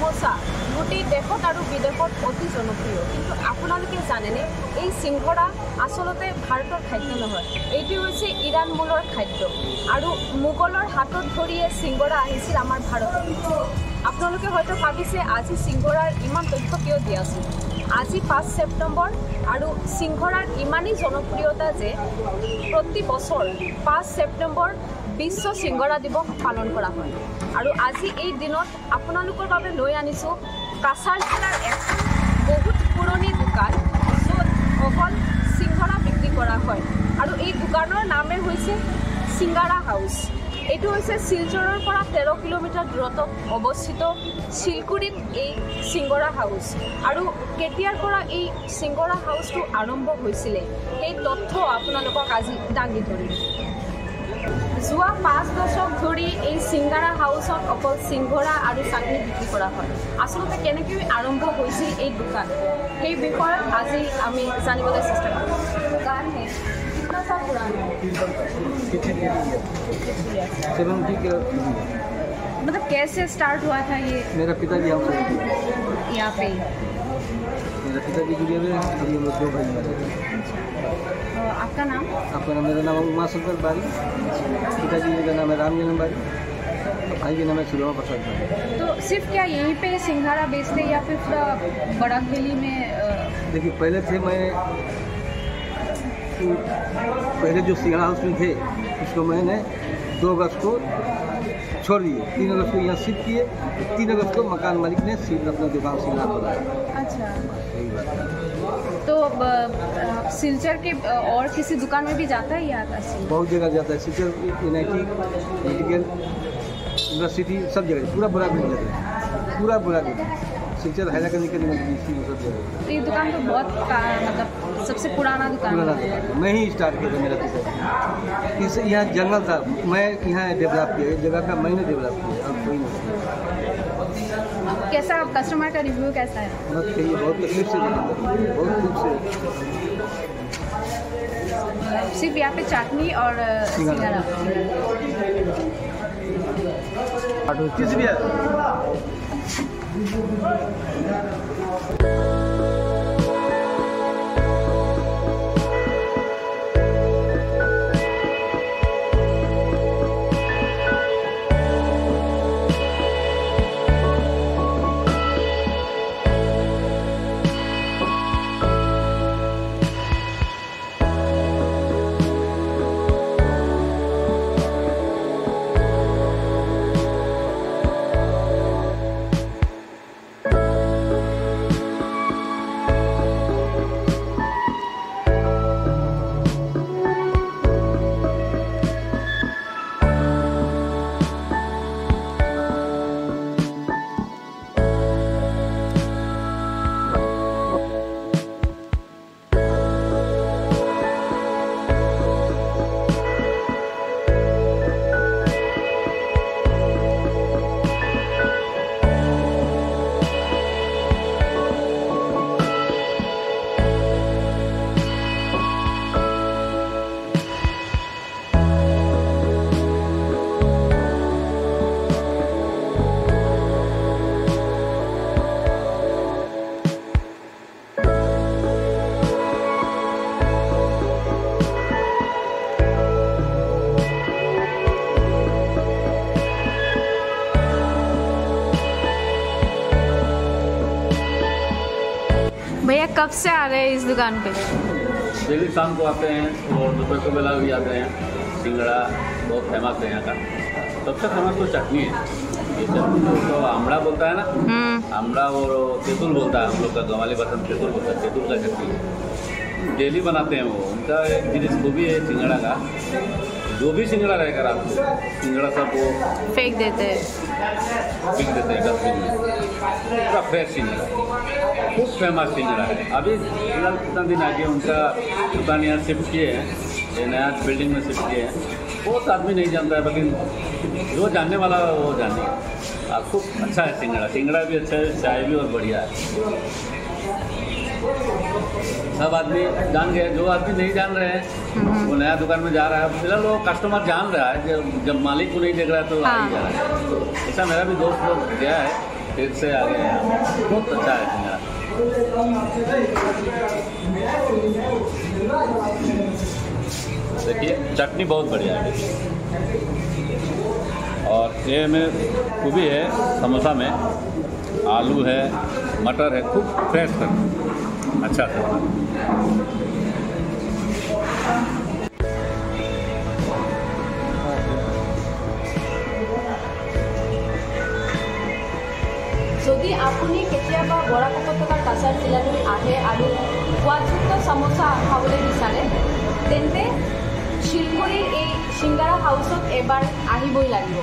চামোচা গোটেই দেশত আৰু বিদেশত অতি জনপ্ৰিয়। কিন্তু আপোনালোকে জানেনে এই চিংঘৰা আচলতে ভাৰতৰ খাদ্য নহয়। এইটো হৈছে ইৰাণ মূলৰ খাদ্য। আৰু মোগলৰ হাতত ধৰিয়ে চিংগৰা আহিছিল আমাৰ ভাৰতত আপোনালোকে হয়তো ভাবিছে আজি চিংঘৰাৰ ইমান তথ্য কিয় দি আছোঁ আজি পাঁচ ছেপ্টেম্বৰ আৰু চিংঘৰাৰ ইমানেই জনপ্ৰিয়তা যে প্ৰতি বছৰ পাঁচ ছেপ্টেম্বৰ বিশ্ব চিংগৰা দিৱস পালন কৰা হয়। আৰু আজি এই দিনত আপোনালোকৰ বাবে লৈ আনিছোঁ কাছাৰ জিলাৰ এখন বহুত পুৰণি দোকান য'ত অকল চিংঘৰা বিক্ৰী কৰা হয়। আৰু এই দোকানৰ নামে হৈছে চিংগাৰা হাউচ। এইটো হৈছে শিলচৰৰ পৰা তেৰ কিলোমিটাৰ দূৰত্বত অৱস্থিত শিলকুৰিত এই চিংগৰা হাউচ। আৰু কেতিয়াৰ পৰা এই চিংগৰা হাউচটো আৰম্ভ হৈছিলে সেই তথ্য আপোনালোকক আজি দাঙি ধৰিম। যোৱা পাঁচ দশক ধৰি এই চিংগাৰা হাউচত অকল চিংঘৰা আৰু চাটনি বিক্ৰী কৰা হয়। আচলতে কেনেকৈ আৰম্ভ হৈছিল এই দোকান? সেই বিষয়ত আজি আমি জানিবলৈ চেষ্টা কৰোঁ। দোকান কিমান मतलब कैसे स्टार्ट हुआ था ये? मेरा पिताजी यहाँ से यहाँ पे। मेरा पिताजी जुड़े हुए हैं अभी हम लोग दो भाई हैं। तो आपका नाम? आपका नाम मेरा नाम उमा शंकर बारी। पिताजी जी का नाम है रामजन्म बारी भाई का नाम है सुरमा प्रसाद बारी। तो सिर्फ़ क्या यहीं पे सिंघारा बेचते या फिर पूरा बड़ा खेली में देखिए पहले थे मैं पहले जो सिंगड़ा हाउस में थे उसको मैंने दो अगस्त को छोड़ दिए तीन अगस्त को यहाँ शिफ्ट किए तीन अगस्त को मकान मालिक ने सीट अपना दुकान से खोला। अच्छा। तो सिलचर के और किसी दुकान में भी जाता है या बहुत जगह जाता है। सिचर यूनाइटिक मेडिकल यूनिवर्सिटी सब जगह। पूरा बुरा मिल जाता है। पूरा बुरा मिल सिचर हैदरा निकल यूनिवर्सिटी में सब जगह तो ये दुकान तो बहुत मतलब सबसे पुराना दुकान पुराना है। दुकान मैं ही स्टार्ट किया था मेरा पिता इस यहाँ जंगल था। मैं यहाँ डेवलप किया। इस जगह का मैंने डेवलप किया। और कोई नहीं। कैसा कस्टमर का रिव्यू कैसा है? मत कहिए बहुत तकलीफ़ से बहुत दुख से। सिर्फ़ यहाँ पे चाटनी और। सिंघाड़ा किस भी Thank you. भैया कब से आ रहे हैं इस दुकान पे? डेली शाम को आते हैं और दोपहर को बेला भी आते हैं। सिंगड़ा बहुत फ़ेमस है यहाँ का। सबसे फ़ेमस तो चटनी है। ये चटनी जो तो आमड़ा बोलता है ना? आमड़ा और तेतुल बोलता है हम लोग का गवाली भाषा में तेतुल बोलता है। तेतुल का चटनी है। डेली बनाते हैं वो। उनका एक जिनिस वो भी है सिंगड़ा का। जो भी सिंगड़ा रहेगा रात को सिंगड़ा सब वो फेंक देते हैं। फेंक देते हैं डस्टबिन में। पूरा फ्रेश सिंगड़ा। फ़ेमस सिंगड़ा है अभी फ़िलहाल कितना दिन आगे उनका दुकान यहाँ शिफ्ट किए हैं? ये नया बिल्डिंग में शिफ्ट किए हैं। बहुत आदमी नहीं जानता है लेकिन जो जानने वाला है वो जाने। खूब अच्छा है सिंगड़ा। सिंगड़ा भी अच्छा है चाय भी और बढ़िया है। सब आदमी जान गए। जो आदमी नहीं जान रहे हैं वो नया दुकान में जा रहा है। फ़िलहाल वो कस्टमर जान रहा है जब जब मालिक को नहीं देख रहा है तो आ ही जा रहा है। ऐसा मेरा भी दोस्त लोग गया है फिर से आ गया हैं। बहुत अच्छा है देखिए, चटनी बहुत बढ़िया है। और ये में खूबी है समोसा में। आलू है, मटर है, खूब फ्रेश अच्छा से যদি আপুনি কেতিয়াবা বৰাক উপত্যকাৰ কাছাৰ জিলালৈ আহে আৰু সোৱাদযুক্ত চামোচা খাবলৈ বিচাৰে তেন্তে শিলপুৰীৰ এই চিংগাৰা হাউচত এবাৰ আহিবই লাগিব।